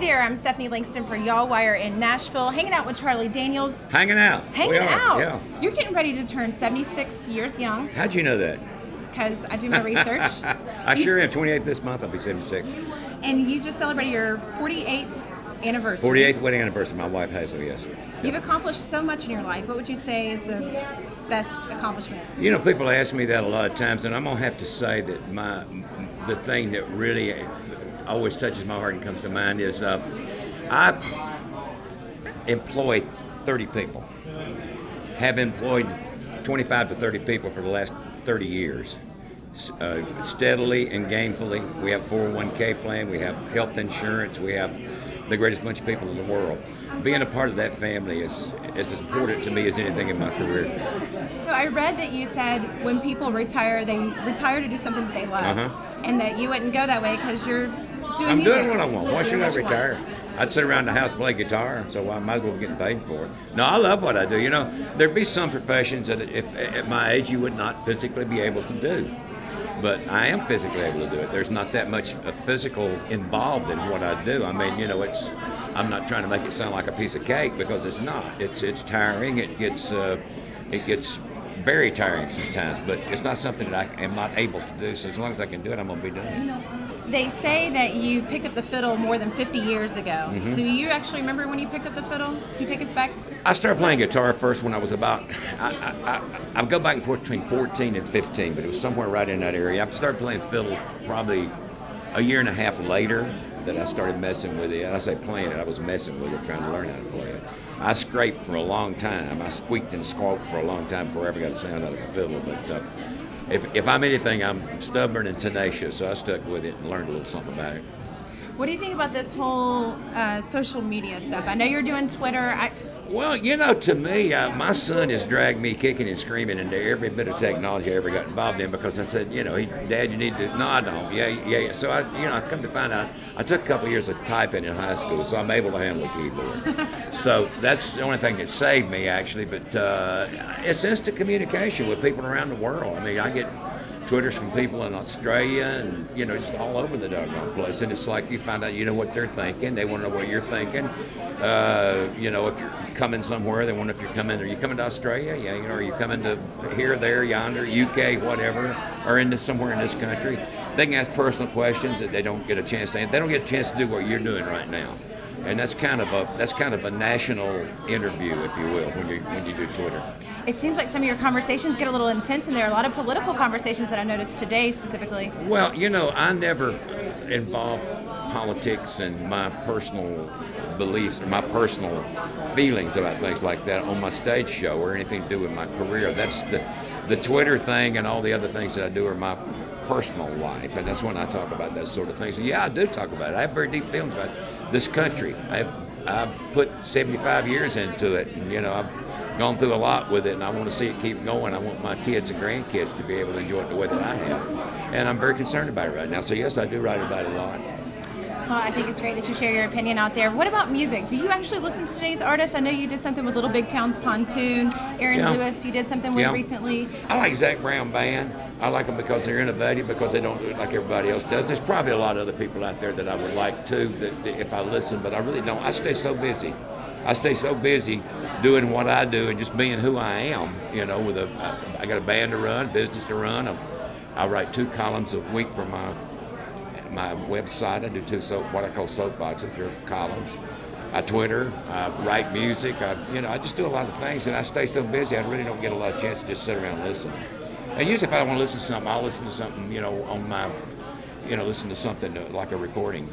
there, I'm Stephanie Langston for Yallwire in Nashville, hanging out with Charlie Daniels. Hanging out. Hanging we are, out. Yeah. You're getting ready to turn 76 years young How'd you know that? because I do my research. I sure am. 28th this month. I'll be 76. and you just celebrated your 48th anniversary. 48th wedding anniversary. My wife has Hazel. Yes. You've accomplished so much in your life. What would you say is the best accomplishment? You know, people ask me that a lot of times, and I'm gonna have to say that my the thing that really always touches my heart and comes to mind is uh, I employ 30 people. Have employed 25 to 30 people for the last 30 years. Uh, steadily and gainfully. We have 401k plan. We have health insurance. We have the greatest bunch of people in the world. Being a part of that family is, is as important to me as anything in my career. I read that you said when people retire, they retire to do something that they love, Uh-huh. and that you wouldn't go that way because you're doing I'm music. doing what I want. Why should I what you want. retire? I'd sit around the house play guitar, so I might as well be getting paid for it. No, I love what I do. You know, there'd be some professions that if at my age you would not physically be able to do. But I am physically able to do it. There's not that much physical involved in what I do. I mean, you know, it's. I'm not trying to make it sound like a piece of cake because it's not. It's it's tiring. It gets uh, it gets very tiring sometimes. But it's not something that I am not able to do. So as long as I can do it, I'm gonna be doing it. They say that you picked up the fiddle more than 50 years ago. Mm-hmm. Do you actually remember when you picked up the fiddle? Can you take us back? I started playing guitar first when I was about, I, I, I, go back and forth between 14 and 15, but it was somewhere right in that area. I started playing fiddle probably a year and a half later that I started messing with it. And I say playing it, I was messing with it, trying to learn how to play it. I scraped for a long time. I squeaked and squawked for a long time before I ever got a sound out of the fiddle. But uh, if, if I'm anything, I'm stubborn and tenacious, so I stuck with it and learned a little something about it. What do you think about this whole uh, social media stuff? I know you're doing Twitter. I, Well, you know, to me, uh, my son has dragged me kicking and screaming into every bit of technology I ever got involved in because I said, you know, he, Dad, you need to. No, I don't. Yeah, yeah, yeah. So I, you know, I come to find out, I took a couple years of typing in high school, so I'm able to handle a keyboard. so that's the only thing that saved me, actually. But uh, it's instant communication with people around the world. I mean, I get. Twitters from people in Australia and you know just all over the doggone place, and it's like you find out you know what they're thinking. They want to know what you're thinking. Uh, you know if you're coming somewhere, they know if you're coming. Are you coming to Australia? Yeah, you know, are you coming to here, there, yonder, UK, whatever, or into somewhere in this country? They can ask personal questions that they don't get a chance to. They don't get a chance to do what you're doing right now, and that's kind of a that's kind of a national interview, if you will, when you when you do Twitter. it seems like some of your conversations get a little intense, and there are a lot of political conversations that I noticed today specifically. Well, you know, I never involve politics and my personal beliefs, my personal feelings about things like that on my stage show or anything to do with my career. That's the the Twitter thing and all the other things that I do are my personal life, and that's when I talk about that sort of things. So yeah, I do talk about it. I have very deep feelings about this country. I've I've put 75 years into it, and you know I've gone through a lot with it, and I want to see it keep going. I want my kids and grandkids to be able to enjoy it the way that I have, and I'm very concerned about it right now. So yes, I do write about it a lot. Well, I think it's great that you share your opinion out there. What about music? Do you actually listen to today's artists? I know you did something with Little Big Town's Pontoon. Aaron Yeah. Lewis, you did something with Yeah. recently. I like Zac Brown Band. I like them because they're innovative, because they don't do it like everybody else does. There's probably a lot of other people out there that I would like too, that, that if I listen, but I really don't. I stay so busy. I stay so busy doing what I do and just being who I am. You know, with a I, I got a band to run, business to run. I, I write two columns a week for my my website. I do two soap, what I call soapboxes. They're columns. I Twitter. I write music. I, you know, I just do a lot of things, and I stay so busy. I really don't get a lot of chance to just sit around and listen. And usually, if I want to listen to something, I'll listen to something, you know, on my, you know, listen to something uh, like a recording.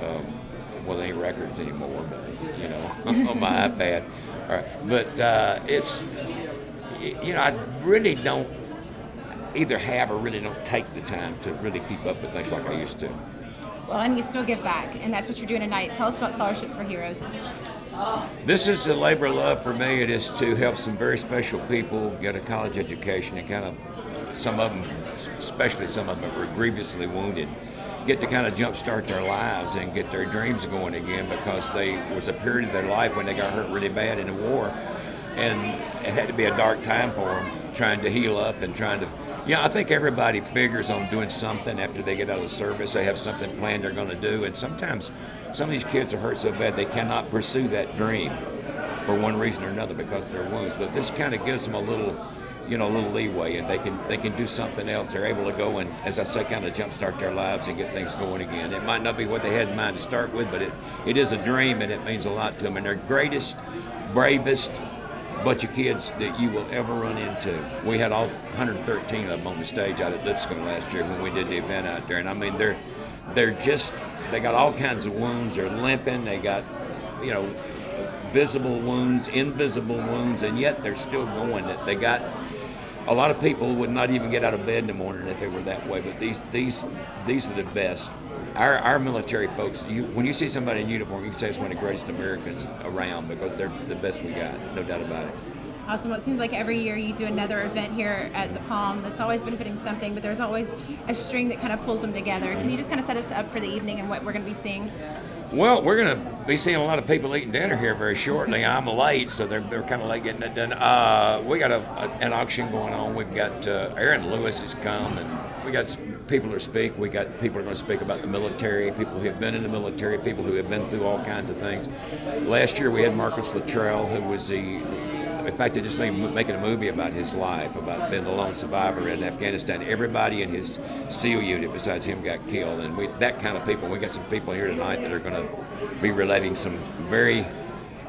Uh, um, well, they ain't records anymore, but you know, on my iPad. All right, but uh, it's, you know, I really don't either have or really don't take the time to really keep up with things like I used to. Well, and you still give back, and that's what you're doing tonight. Tell us about Scholarships for Heroes. This is a labor of love for me. It is to help some very special people get a college education and kind of, some of them, especially some of them, are grievously wounded, get to kind of jumpstart their lives and get their dreams going again because they was a period of their life when they got hurt really bad in the war, and it had to be a dark time for them trying to heal up and trying to Yeah, I think everybody figures on doing something after they get out of the service. They have something planned they're going to do, and sometimes some of these kids are hurt so bad they cannot pursue that dream for one reason or another because of their wounds. But this kind of gives them a little, you know, a little leeway, and they can they can do something else. They're able to go and, as I say, kind of jumpstart their lives and get things going again. It might not be what they had in mind to start with, but it, it is a dream, and it means a lot to them. And their greatest, bravest bunch of kids that you will ever run into. We had all 113 of them on the stage out at Lipscomb last year when we did the event out there, and I mean they're they're just they got all kinds of wounds. They're limping. They got you know visible wounds, invisible wounds, and yet they're still going. They got a lot of people would not even get out of bed in the morning if they were that way. But these these these are the best. Our, our military folks, you, when you see somebody in uniform, you can say it's one of the greatest Americans around because they're the best we got, no doubt about it. Awesome. Well, it seems like every year you do another event here at the Palm that's always benefiting something, but there's always a string that kind of pulls them together. Can you just kind of set us up for the evening and what we're going to be seeing? Well, we're going to be seeing a lot of people eating dinner here very shortly. I'm late, so they're, they're kind of late getting it done. Uh, we got a, a, an auction going on. We've got uh, Aaron Lewis has come, and we got people to speak. We got people are going to speak about the military, people who have been in the military, people who have been through all kinds of things. Last year we had Marcus Luttrell, who was the in fact, they just made making a movie about his life, about being the lone survivor in Afghanistan. Everybody in his SEAL unit besides him got killed, and we, that kind of people. We got some people here tonight that are going to be relating some very,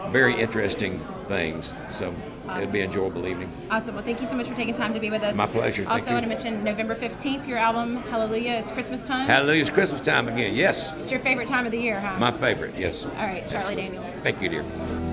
very interesting things. So Awesome. It'll be an enjoyable evening. Awesome. Well, thank you so much for taking time to be with us. My pleasure. Also, I want to mention November 15th, your album, Hallelujah. It's Christmas time. Hallelujah. It's Christmas time again. Yes. It's your favorite time of the year, huh? My favorite, yes. All right, Charlie yes. Daniels. Thank you, dear.